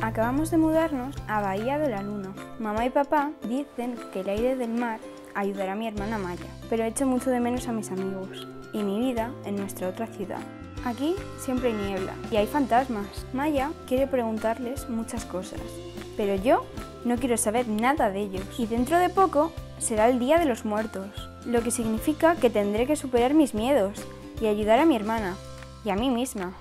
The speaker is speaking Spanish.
Acabamos de mudarnos a Bahía de la Luna. Mamá y papá dicen que el aire del mar ayudará a mi hermana Maya, pero echo mucho de menos a mis amigos y mi vida en nuestra otra ciudad. Aquí siempre hay niebla y hay fantasmas. Maya quiere preguntarles muchas cosas, pero yo no quiero saber nada de ellos. Y dentro de poco será el Día de los Muertos, lo que significa que tendré que superar mis miedos y ayudar a mi hermana y a mí misma.